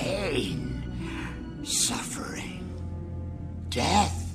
pain, suffering, death.